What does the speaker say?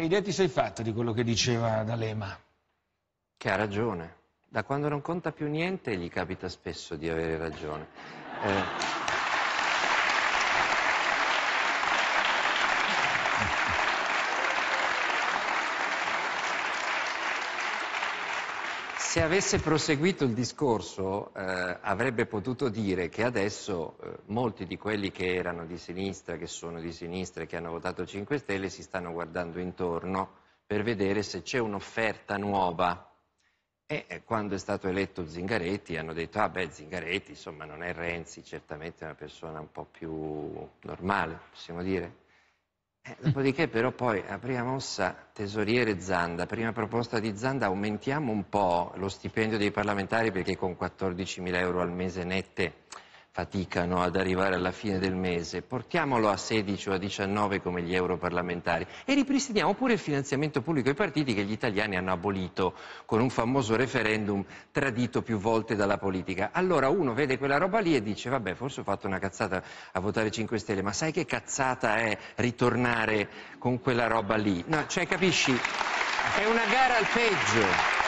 Che idea ti sei fatta di quello che diceva D'Alema? Che ha ragione. Da quando non conta più niente gli capita spesso di avere ragione. Eh... Se avesse proseguito il discorso eh, avrebbe potuto dire che adesso eh, molti di quelli che erano di sinistra, che sono di sinistra e che hanno votato 5 Stelle si stanno guardando intorno per vedere se c'è un'offerta nuova. E eh, quando è stato eletto Zingaretti hanno detto, ah beh Zingaretti insomma non è Renzi, certamente è una persona un po' più normale, possiamo dire. Eh, dopodiché però poi a prima mossa tesoriere Zanda, prima proposta di Zanda aumentiamo un po' lo stipendio dei parlamentari perché con 14 mila euro al mese nette faticano ad arrivare alla fine del mese, portiamolo a 16 o a 19 come gli europarlamentari e ripristiniamo pure il finanziamento pubblico ai partiti che gli italiani hanno abolito con un famoso referendum tradito più volte dalla politica. Allora uno vede quella roba lì e dice vabbè forse ho fatto una cazzata a votare 5 Stelle, ma sai che cazzata è ritornare con quella roba lì? No, cioè capisci? È una gara al peggio.